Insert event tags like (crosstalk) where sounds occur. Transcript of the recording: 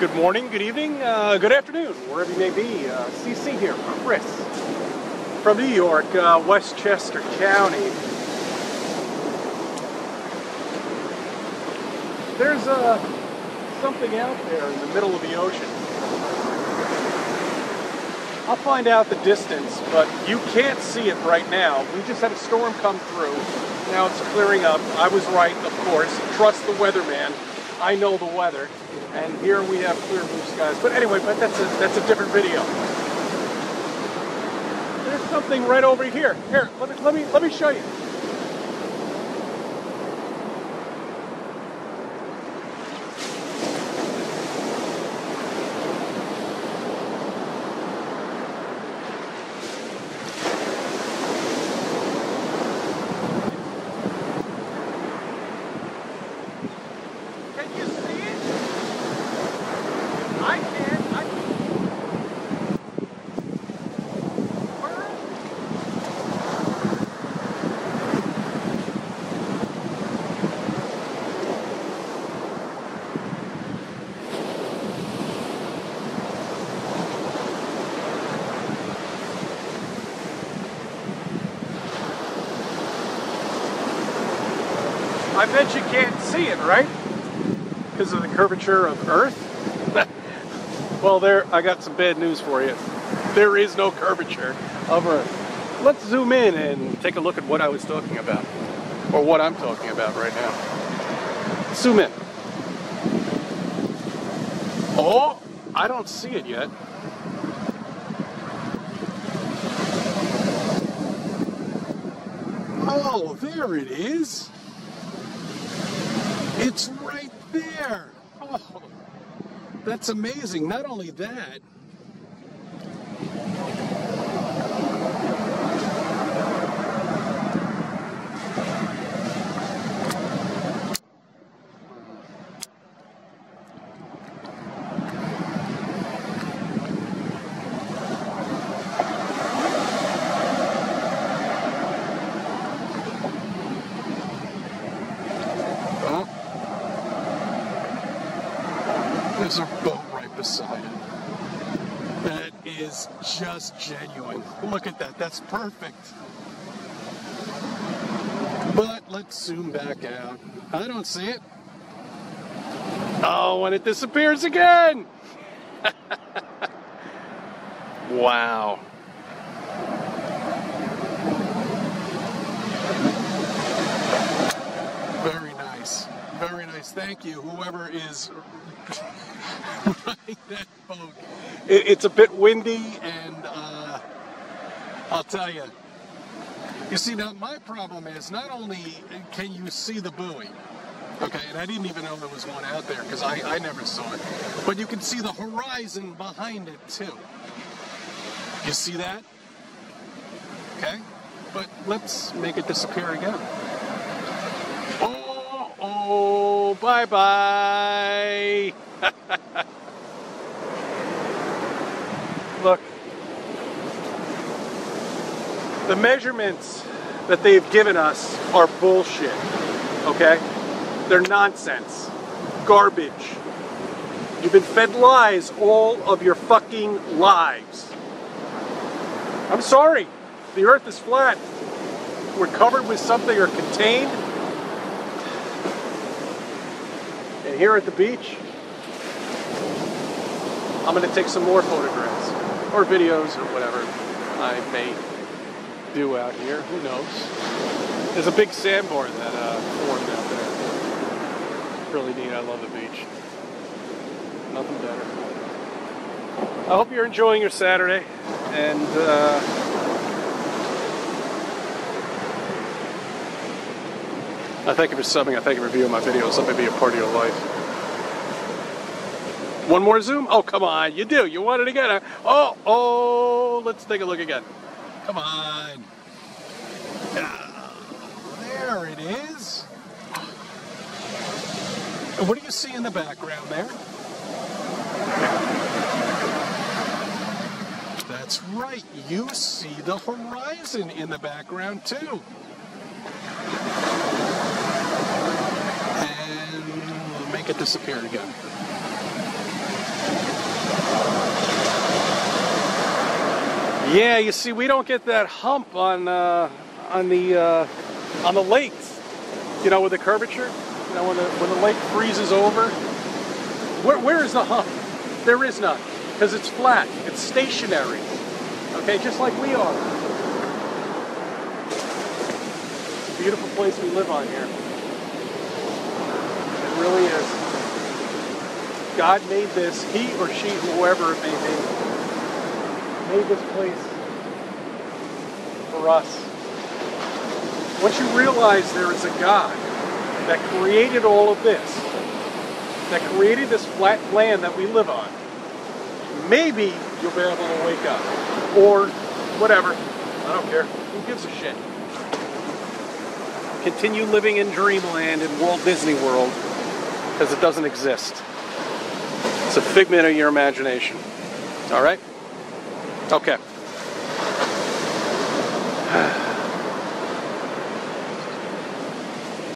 Good morning, good evening, uh, good afternoon, wherever you may be. Uh, CC here, Chris, from New York, uh, Westchester County. There's uh, something out there in the middle of the ocean. I'll find out the distance, but you can't see it right now. We just had a storm come through. Now it's clearing up. I was right, of course. Trust the weatherman. I know the weather. And here we have clear blue skies. But anyway, but that's a that's a different video. There's something right over here. Here, let me let me let me show you. I bet you can't see it, right? Because of the curvature of Earth? (laughs) well, there, I got some bad news for you. There is no curvature of Earth. Let's zoom in and take a look at what I was talking about, or what I'm talking about right now. Zoom in. Oh, I don't see it yet. Oh, there it is. It's right there. Oh, that's amazing. Not only that, there's a boat right beside it. That is just genuine. Look at that. That's perfect. But let's zoom back out. I don't see it. Oh, and it disappears again. (laughs) wow. Thank you, whoever is riding that boat. It, it's a bit windy, and uh, I'll tell you. You see, now my problem is not only can you see the buoy, okay, and I didn't even know there was one out there because I, I never saw it, but you can see the horizon behind it too. You see that? Okay? But let's make it disappear again. Oh, oh, bye bye. (laughs) Look, the measurements that they've given us are bullshit. Okay? They're nonsense. Garbage. You've been fed lies all of your fucking lives. I'm sorry. The earth is flat. We're covered with something or contained. And here at the beach, I'm going to take some more photographs or videos or whatever I may do out here. Who knows? There's a big sandbar that uh, formed out there. Really neat. I love the beach. Nothing better. I hope you're enjoying your Saturday and. Uh, I thank you for subbing. I thank you for viewing my videos. Let me be a part of your life. One more zoom? Oh, come on. You do. You want it again. Oh, oh. Let's take a look again. Come on. There it is. And what do you see in the background there? That's right. You see the horizon in the background too. at the Superior. Yeah, you see, we don't get that hump on uh, on the uh, on the lakes. You know, with the curvature. You know, when the when the lake freezes over. Where, where is the hump? There is none, because it's flat. It's stationary. Okay, just like we are. Beautiful place we live on here. Really is. God made this, he or she, whoever it may be, made this place for us. Once you realize there is a God that created all of this, that created this flat land that we live on, maybe you'll be able to wake up. Or whatever. I don't care. Who gives a shit? Continue living in dreamland in Walt Disney World because it doesn't exist. It's a figment of your imagination. All right? Okay.